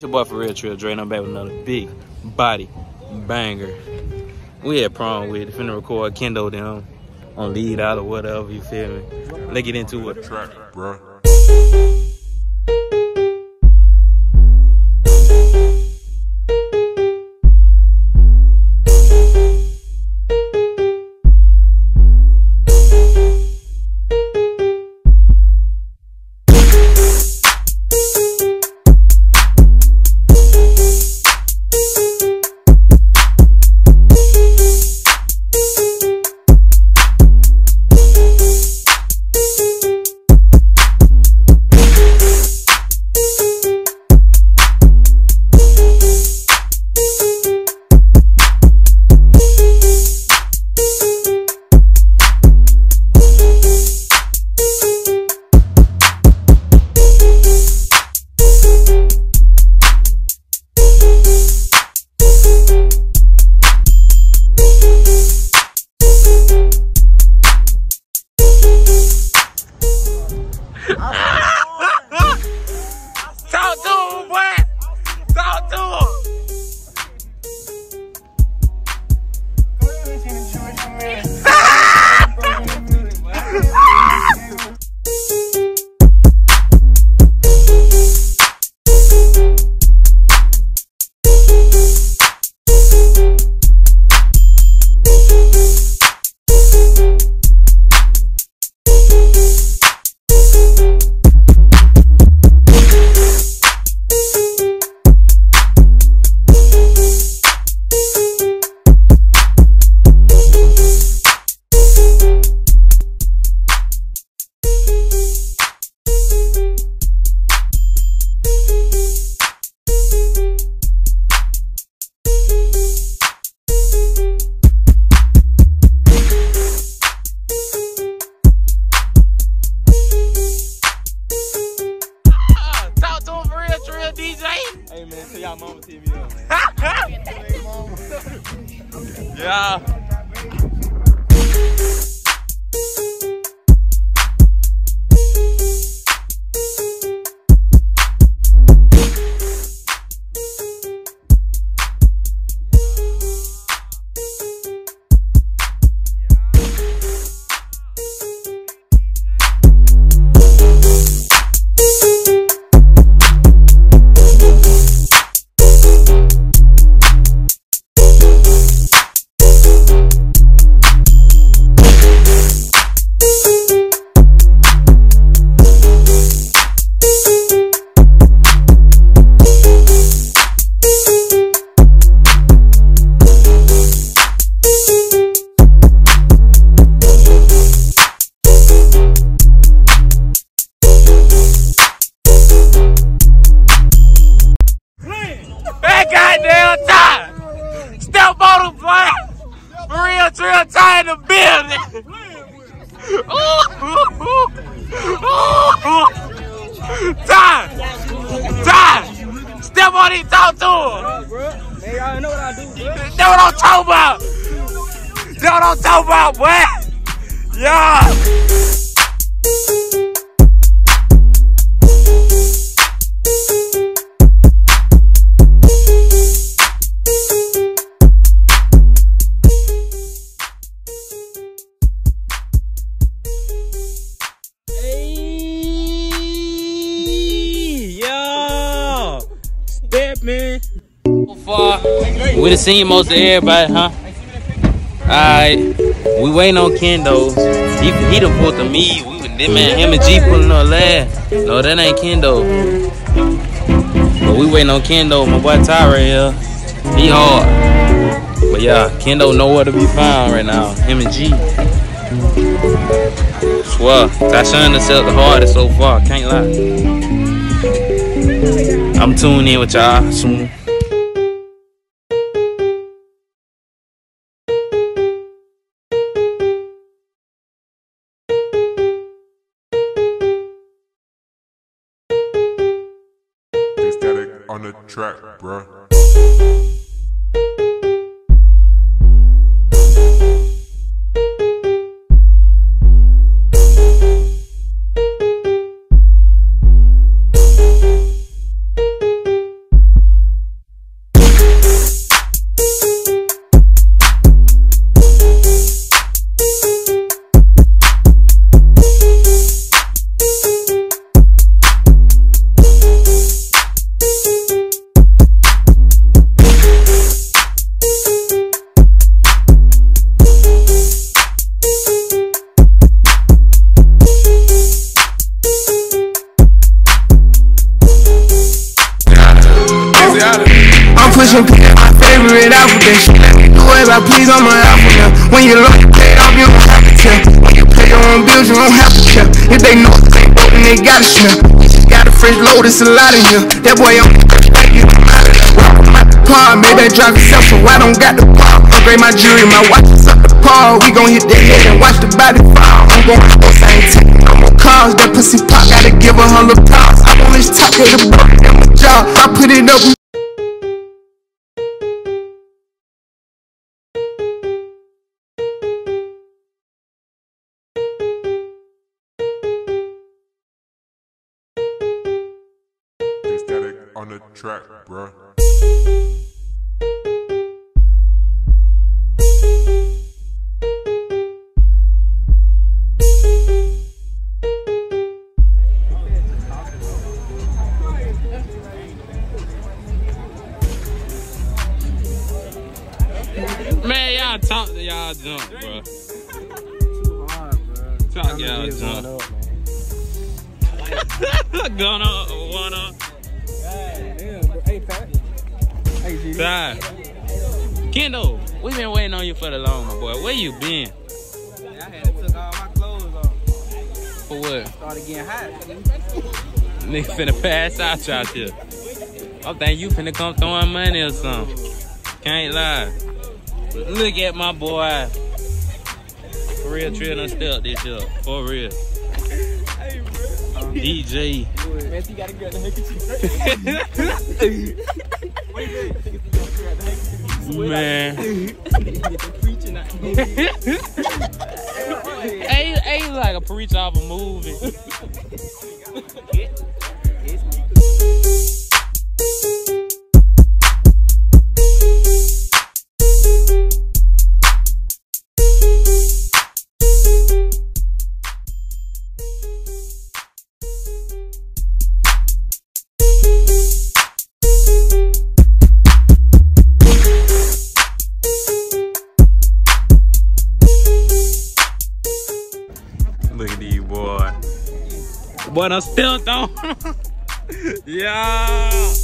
Your boy for real Trill Dre, and I'm back with another big body banger. We had prom with it, finna record Kendo down on lead out or whatever, you feel me? Let's get into it. track, bruh. DJ! Hey man, tell y'all mama see me up, man. Yeah. Real, Trill tie in the building! Time! Time! Step on it, talk to him! Man, y'all know what I do, bro. That's what I'm talking about! That's what I'm talking about, boy! Yeah! Step man. far. We done seen most of everybody, huh? Alright. We waiting on Kendo. He, he done pulled the me. We that man, him and G pulling up last. No, that ain't Kendo. But we waiting on Kendo. My boy Tyra here. He hard. But yeah, Kendo nowhere to be found right now. Him and G. Swear, Tyshawn set the hardest so far. Can't lie. I'm tuning in with y'all soon. Static on the track, bruh. When you look pay off, you don't have to you pay your own bills, you don't have to care. If they know it ain't broken, they gotta share. Got a fresh load, it's a lot in here. That boy on like you. I'm par, made that drive itself, so I don't got the bar. Upgrade my jewelry, my watch is up the par. We gon' hit the head and watch the body fall. I'm gon' go same taking no. That pussy pop, gotta give her little props. I'm on this top of the book, my job. I put it up. On the track, bruh. Man, y'all talk to y'all jump, bro. Talk y'all jump. Gonna wanna Hey, die. Kendall, we been waiting on you for the long, my boy. Where you been? I had to took all my clothes off. For what? Started getting hot. Nigga finna pass out out here. I think you finna come throwing money or something. Can't lie. Look at my boy. For real, Trill done stepped this year. For real. DJ. Man, you gotta get the handkerchief. Man. Preaching out. Ain't, ain't like a preach off a movie. Boy, I'm still on. yeah.